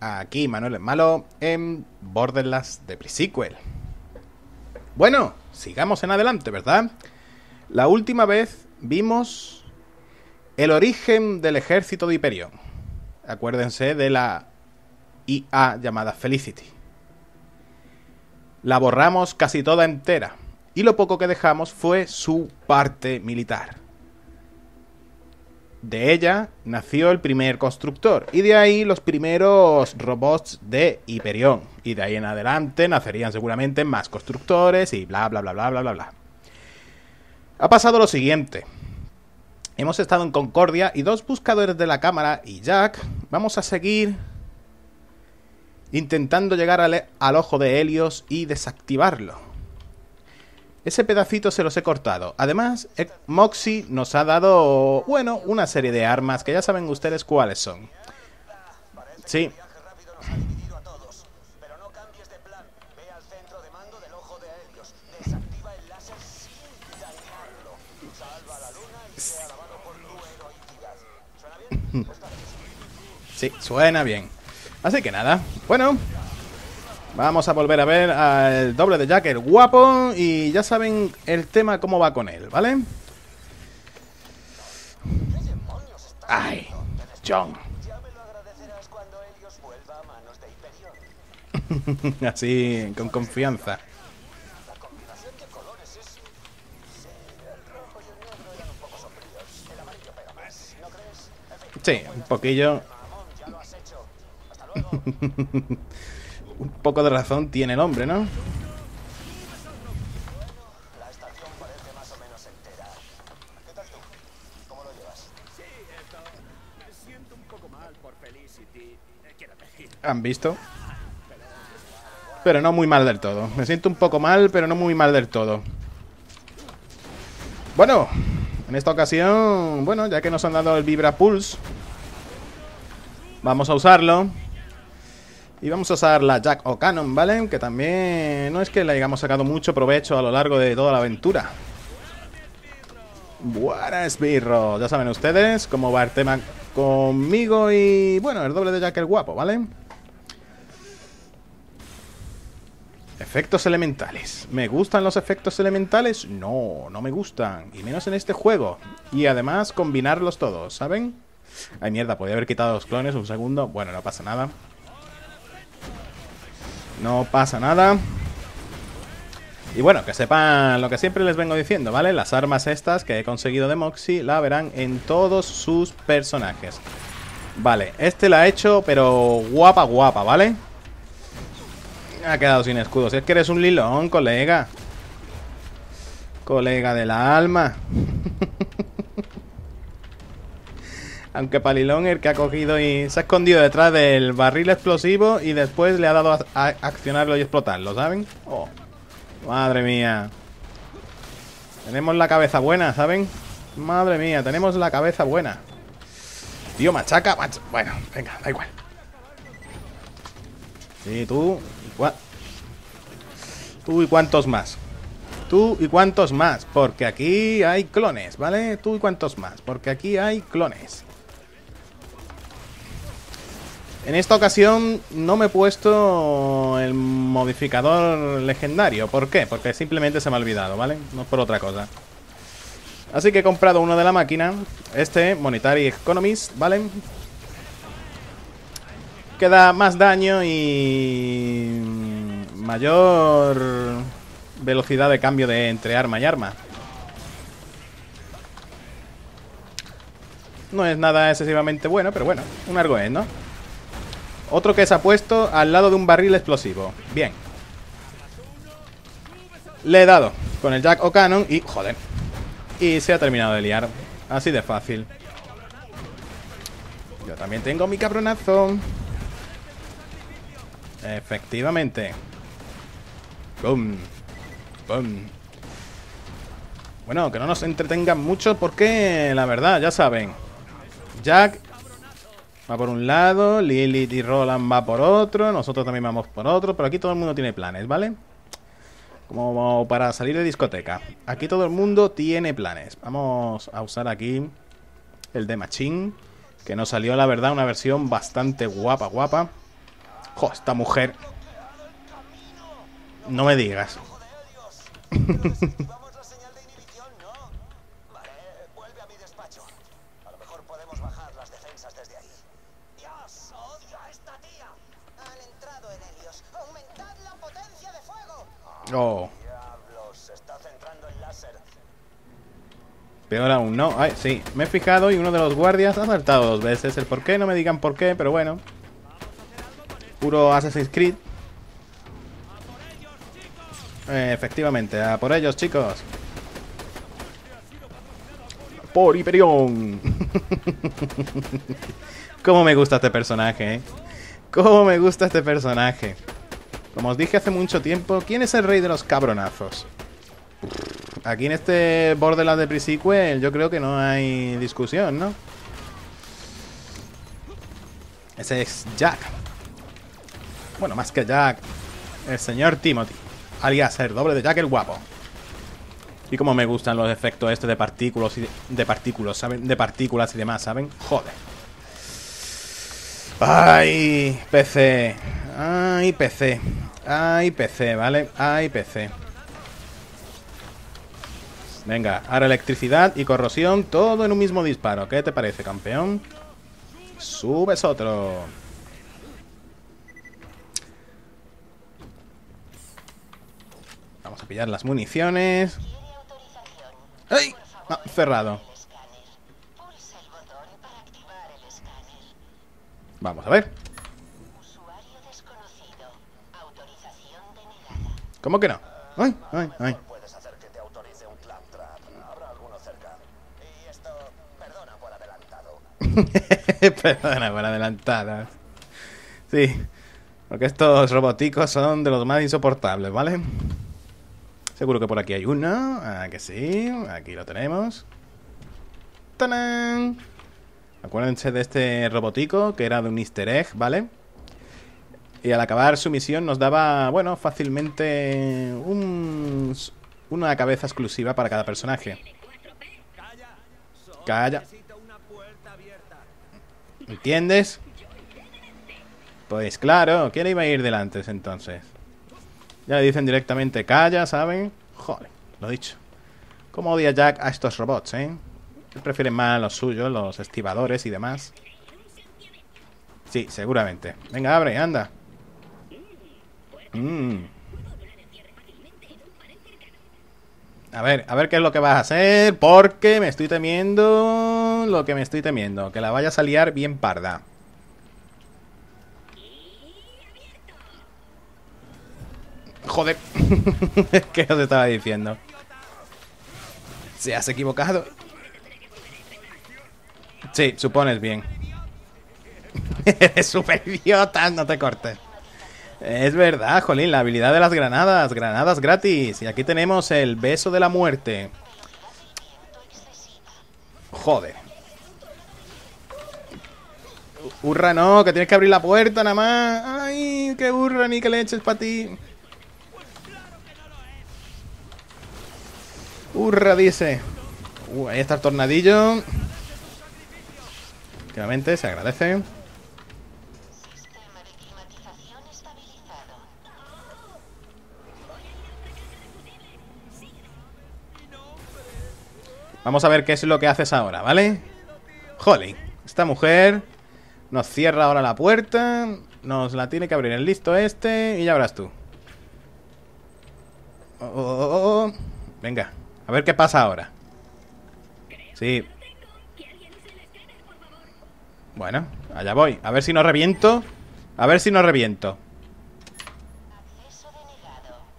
Aquí Manuel es malo en Borderlands de Pre-Sequel. Bueno, sigamos en adelante, ¿verdad? La última vez vimos el origen del ejército de Hyperion. Acuérdense de la IA llamada Felicity. La borramos casi toda entera y lo poco que dejamos fue su parte militar. De ella nació el primer constructor y de ahí los primeros robots de Hyperion. Y de ahí en adelante nacerían seguramente más constructores y bla bla bla bla bla bla bla. Ha pasado lo siguiente. Hemos estado en Concordia y dos buscadores de la cámara y Jack vamos a seguir intentando llegar al, al ojo de Helios y desactivarlo. Ese pedacito se los he cortado. Además, Moxie nos ha dado, bueno, una serie de armas que ya saben ustedes cuáles son. Sí. Sí, suena bien. Así que nada. Bueno, Vamos a volver a ver al doble de Jack, el guapo. Y ya saben el tema cómo va con él, ¿vale? Ay, John. Así, con confianza. Sí, un poquillo. un poco de razón tiene el hombre, ¿no? ¿Han visto? Pero no muy mal del todo. Me siento un poco mal, pero no muy mal del todo. Bueno, en esta ocasión, bueno, ya que nos han dado el Vibra Pulse, vamos a usarlo. Y vamos a usar la Jack O'Cannon, ¿vale? Que también no es que le hayamos sacado mucho provecho a lo largo de toda la aventura. Buenas, birro. Ya saben ustedes cómo va el tema conmigo y, bueno, el doble de Jack el guapo, ¿vale? Efectos elementales. ¿Me gustan los efectos elementales? No, no me gustan. Y menos en este juego. Y además combinarlos todos, ¿saben? Ay, mierda, podría haber quitado los clones un segundo. Bueno, no pasa nada. No pasa nada. Y bueno, que sepan lo que siempre les vengo diciendo, ¿vale? Las armas estas que he conseguido de Moxie la verán en todos sus personajes. Vale, este la ha hecho, pero guapa, guapa, ¿vale? Ha quedado sin escudo. Si es que eres un lilón, colega. Colega del alma. Aunque Palilón el que ha cogido y se ha escondido detrás del barril explosivo y después le ha dado a, accionarlo y explotarlo, ¿saben? Oh, madre mía. Tenemos la cabeza buena, ¿saben? Madre mía, tenemos la cabeza buena. Tío, machaca, Bueno, venga, da igual. Sí, tú. Tú y cuántos más. Tú y cuántos más. Porque aquí hay clones, ¿vale? Tú y cuántos más. Porque aquí hay clones. En esta ocasión no me he puesto el modificador legendario. ¿Por qué? Porque simplemente se me ha olvidado, ¿vale? No por otra cosa. Así que he comprado uno de la máquina. Este, Monetary Economist, ¿vale? Que da más daño y... Mayor velocidad de cambio de entre arma y arma. No es nada excesivamente bueno, pero bueno, un argo es, ¿no? Otro que se ha puesto al lado de un barril explosivo. Bien. Le he dado con el Jack O'Cannon y... Joder. Y se ha terminado de liar. Así de fácil. Yo también tengo mi cabronazo. Efectivamente. Boom. Boom. Bueno, que no nos entretengan mucho porque, la verdad, ya saben. Jack Va por un lado, Lilith y Roland va por otro, nosotros también vamos por otro, pero aquí todo el mundo tiene planes, ¿vale? Como para salir de discoteca. Aquí todo el mundo tiene planes. Vamos a usar aquí el de Machine, que nos salió, la verdad, una versión bastante guapa, guapa. Jo, esta mujer. No me digas. Oh. Está centrando láser. Peor aún, no. Ay, sí, me he fijado y uno de los guardias ha saltado dos veces. El por qué, no me digan por qué, pero bueno. Puro Assassin's Creed. Efectivamente, a por ellos, chicos. Por Hyperion. Cómo me gusta este personaje, eh. Cómo me gusta este personaje. Como os dije hace mucho tiempo, ¿quién es el rey de los cabronazos? Aquí en este Borderlands de pre-sequel yo creo que no hay discusión, ¿no? Ese es Jack. Bueno, más que Jack, el señor Timothy. Alias el doble de Jack el guapo. Y como me gustan los efectos este de partículas y de, de ¿saben? De partículas y demás, ¿saben? Joder. Ay, PC. Ay, PC. Ay, PC, ¿vale? Ay, PC. Venga, ahora electricidad y corrosión, todo en un mismo disparo. ¿Qué te parece, campeón? Subes otro. Vamos a pillar las municiones. ¡Ay! No, cerrado. El escáner. Vamos a ver. ¿Cómo que no? ¡Ay, ay, ay! Puedes hacer que te autorice un claptrap. Habrá alguno cerca. Y esto, perdona por adelantado. Perdona por adelantadas. Sí, porque estos roboticos son de los más insoportables, ¿vale? Seguro que por aquí hay uno. Ah, que sí. Aquí lo tenemos. ¡Tanán! Acuérdense de este robotico que era de un easter egg, ¿vale? Y al acabar su misión nos daba, bueno, fácilmente un, una cabeza exclusiva para cada personaje. Calla. ¿Entiendes? Pues claro, ¿quién iba a ir delante entonces? Ya le dicen directamente calla, ¿saben? Joder, lo dicho. ¿Cómo odia Jack a estos robots, eh? Él prefiere más los suyos, los estibadores y demás. Sí, seguramente. Venga, abre, anda. Mm. A ver, a ver qué es lo que vas a hacer, porque me estoy temiendo lo que me estoy temiendo, que la vayas a liar bien parda. Joder, ¿qué os estaba diciendo? ¿Se has equivocado? Sí, supones bien. Eres súper idiota, no te cortes. Es verdad, Jolín, la habilidad de las granadas. Granadas gratis. Y aquí tenemos el beso de la muerte. Joder. Hurra, no, que tienes que abrir la puerta nada más. Ay, qué hurra, ni que leches para ti. Hurra, dice. Uh, ahí está el tornadillo. Efectivamente, se agradece. Vamos a ver qué es lo que haces ahora, ¿vale? Jolly, esta mujer nos cierra ahora la puerta, nos la tiene que abrir el listo este y ya verás tú. Oh, oh, oh, oh. Venga, a ver qué pasa ahora. Sí. Bueno, allá voy. A ver si no reviento. A ver si no reviento.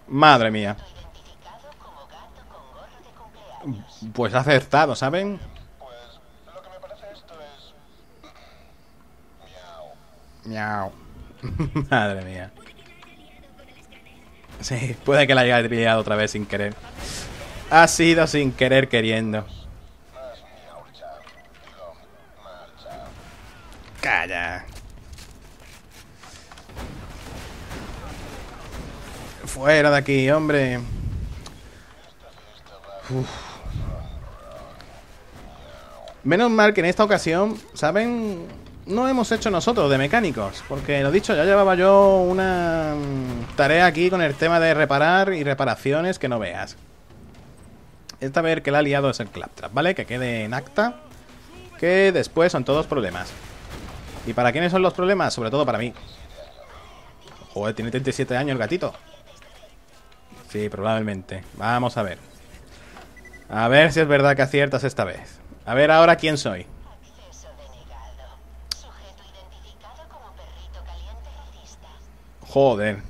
Madre mía. Identificado como gato con gorro de cumpleaños. Pues ha acertado, ¿saben? Pues lo que me parece esto es. Miau. Miau. Madre mía. Sí, puede que la haya liado otra vez sin querer. Ha sido sin querer queriendo. Calla. Fuera de aquí, hombre. Uf. Menos mal que en esta ocasión, ¿saben? no hemos hecho nosotros de mecánicos. Porque lo dicho, ya llevaba yo una mm, tarea aquí con el tema de reparar y reparaciones que no veas. Esta vez que la ha liado es el Claptrap, ¿vale? Que quede en acta. Que después son todos problemas. ¿Y para quiénes son los problemas? Sobre todo para mí. Joder, tiene 37 años el gatito. Sí, probablemente. Vamos a ver. A ver si es verdad que aciertas esta vez. A ver ahora quién soy. Joder.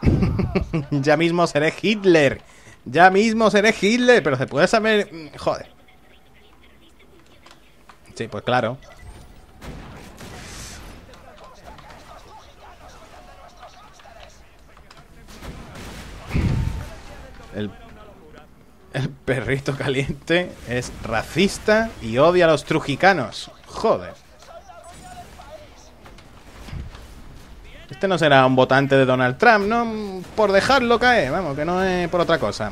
ya mismo seré Hitler. Ya mismo seré Hitler. Pero se puede saber... mm, Joder. Sí, pues claro. El, el perrito caliente es racista y odia a los trujicanos. Joder. Este no será un votante de Donald Trump, ¿no? Por dejarlo caer, vamos, que no es por otra cosa.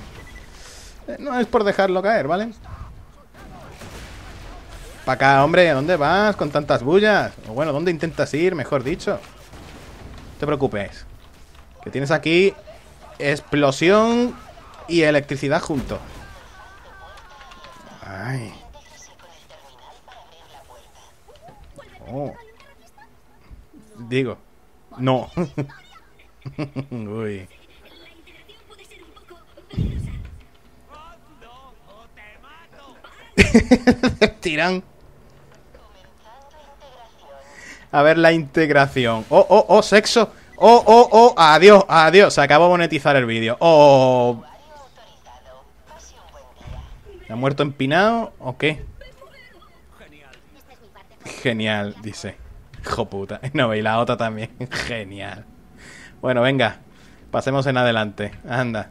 Eh, No es por dejarlo caer, ¿vale? Pa' acá, hombre, ¿dónde vas con tantas bullas? O bueno, ¿dónde intentas ir, mejor dicho? No te preocupes. Que tienes aquí explosión y electricidad junto. Ay. Oh. Digo. No. Uy. Tirán. A ver la integración. Oh, oh, oh, sexo. Oh, oh, oh. Adiós, adiós. Se acabó de monetizar el vídeo. Oh. ¿Ha muerto empinado o qué? Genial, dice. Hijo puta. No, y la otra también. Genial. Bueno, venga. Pasemos en adelante. Anda.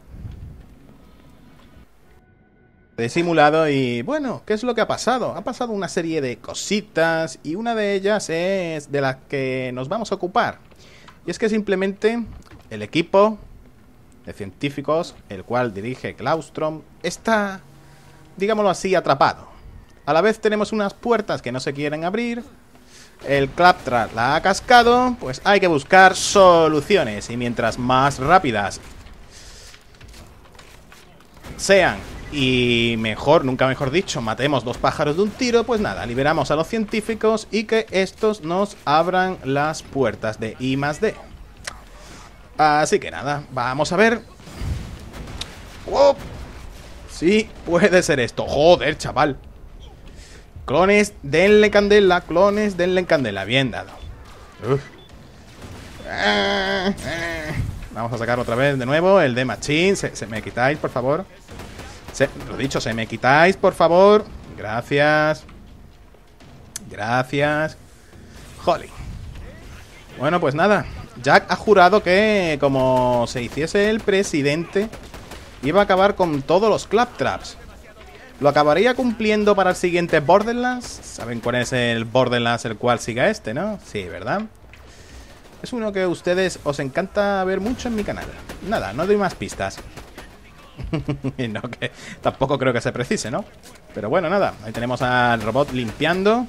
He simulado y bueno, ¿qué es lo que ha pasado? Ha pasado una serie de cositas y una de ellas es de las que nos vamos a ocupar. Y es que simplemente el equipo de científicos, el cual dirige Claustrom, está, digámoslo así, atrapado. A la vez tenemos unas puertas que no se quieren abrir. El Claptrap la ha cascado, pues hay que buscar soluciones. Y mientras más rápidas sean y mejor, nunca mejor dicho, matemos dos pájaros de un tiro, pues nada, liberamos a los científicos y que estos nos abran las puertas de I más D. Así que nada, vamos a ver. ¡Wow! Sí, puede ser esto. Joder, chaval. Clones, denle candela, clones, denle candela. Bien dado. Uf. Ah, ah. Vamos a sacar otra vez de nuevo el de Machine. Se, se me quitáis, por favor. Se, lo dicho, se me quitáis, por favor. Gracias. Gracias. Jolly. Bueno, pues nada. Jack ha jurado que, como se hiciese el presidente, iba a acabar con todos los claptraps. ¿Lo acabaría cumpliendo para el siguiente Borderlands? ¿Saben cuál es el Borderlands el cual siga este, no? Sí, ¿verdad? Es uno que a ustedes os encanta ver mucho en mi canal. Nada, no doy más pistas. no, que tampoco creo que se precise, ¿no? Pero bueno, nada. Ahí tenemos al robot limpiando.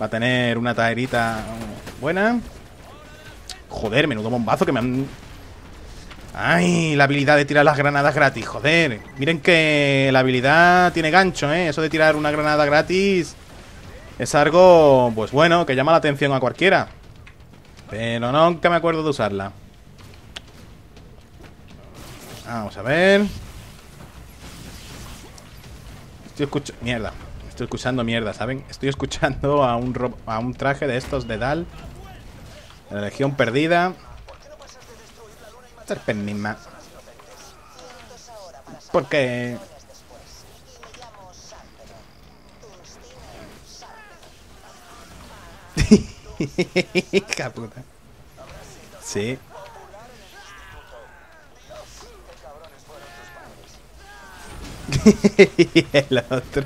Va a tener una taerita buena. Joder, menudo bombazo que me han... Ay, la habilidad de tirar las granadas gratis, joder. Miren que la habilidad tiene gancho, ¿eh? Eso de tirar una granada gratis es algo, pues bueno, que llama la atención a cualquiera. Pero nunca me acuerdo de usarla. Vamos a ver. Estoy escuchando... Mierda. Estoy escuchando mierda, ¿saben? Estoy escuchando a un, a un traje de estos de Dal. De la Legión Perdida. Serpentisma. Porque... Hija. Sí. el otro.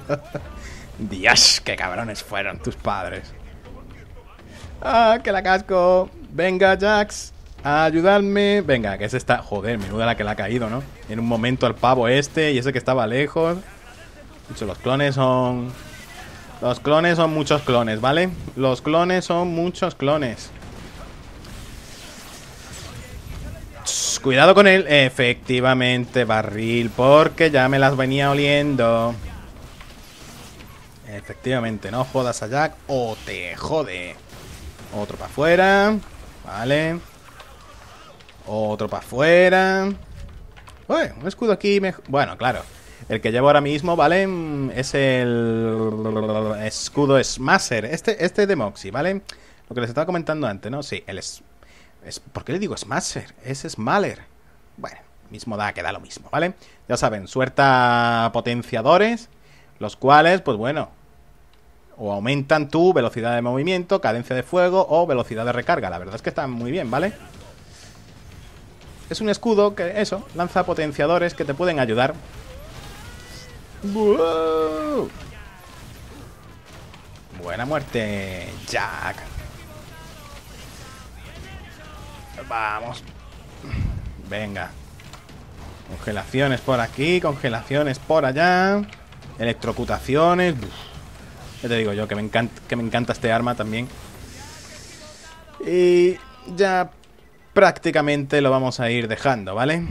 Dios, qué cabrones fueron tus padres. Ah, que la casco. Venga, Jax. Ayudarme. Venga, que es esta. Joder, menuda la que le ha caído, ¿no? En un momento al pavo este y ese que estaba lejos. De hecho, los clones son. Los clones son muchos clones, ¿vale? Los clones son muchos clones. Cuidado con él. Efectivamente, barril, porque ya me las venía oliendo. Efectivamente, no jodas a Jack o te jode. Otro para afuera. Vale. Otro para afuera. Uy, un escudo aquí. mej- Bueno, claro. El que llevo ahora mismo, ¿vale? Es el escudo Smasher. Este, este de Moxie, ¿vale? Lo que les estaba comentando antes, ¿no? Sí, el es, es- ¿Por qué le digo Smasher? Es Smaller. Bueno, mismo da que da lo mismo, ¿vale? Ya saben, suelta potenciadores, los cuales, pues bueno, o aumentan tu velocidad de movimiento, cadencia de fuego o velocidad de recarga. La verdad es que están muy bien, ¿vale? Es un escudo que, eso, lanza potenciadores que te pueden ayudar. ¡Wow! Buena muerte, Jack. Vamos. Venga. Congelaciones por aquí, congelaciones por allá. Electrocutaciones. Uf. Ya te digo yo que me encanta, que me encanta este arma también. Y ya prácticamente lo vamos a ir dejando, ¿vale?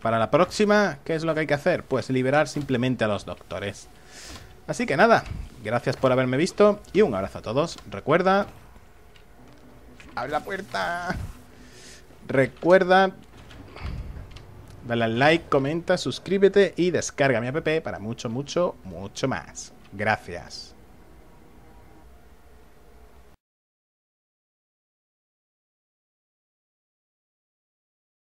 Para la próxima, ¿qué es lo que hay que hacer? Pues liberar simplemente a los doctores. Así que nada, gracias por haberme visto y un abrazo a todos. Recuerda... ¡Abre la puerta! Recuerda... Dale al like, comenta, suscríbete y descarga mi app para mucho, mucho, mucho más. Gracias.